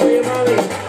Oye, mami.